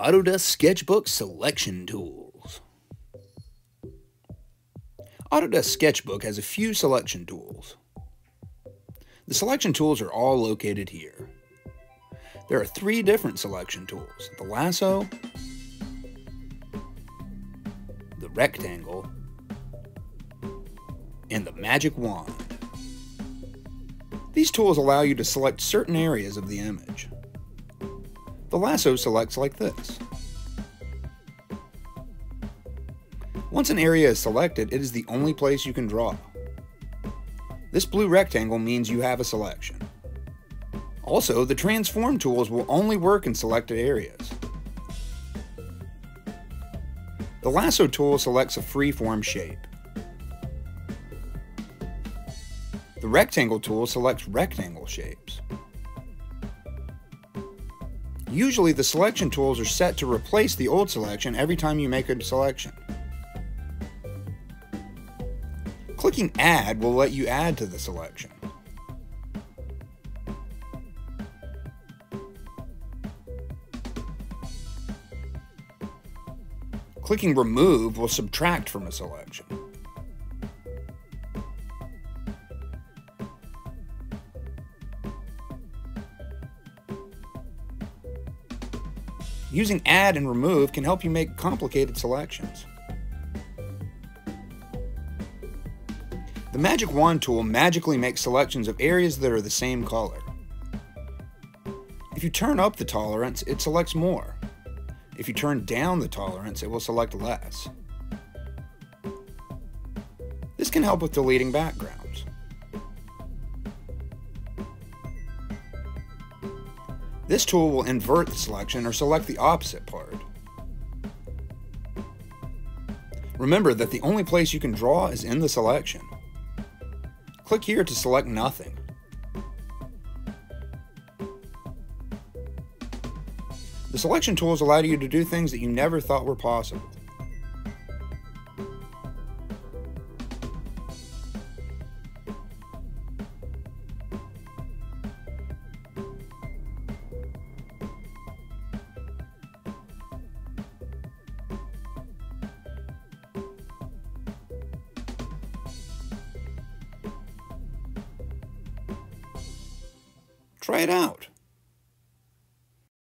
Autodesk Sketchbook Selection Tools. Autodesk Sketchbook has a few selection tools. The selection tools are all located here. There are three different selection tools, the lasso, the rectangle, and the magic wand. These tools allow you to select certain areas of the image. The lasso selects like this. Once an area is selected, it is the only place you can draw. This blue rectangle means you have a selection. Also, the transform tools will only work in selected areas. The lasso tool selects a free-form shape. The rectangle tool selects rectangle shapes. Usually the selection tools are set to replace the old selection every time you make a selection. Clicking Add will let you add to the selection. Clicking Remove will subtract from a selection. Using add and remove can help you make complicated selections. The Magic Wand tool magically makes selections of areas that are the same color. If you turn up the tolerance, it selects more. If you turn down the tolerance, it will select less. This can help with deleting backgrounds. This tool will invert the selection or select the opposite part. Remember that the only place you can draw is in the selection. Click here to select nothing. The selection tools allow you to do things that you never thought were possible. Try it out.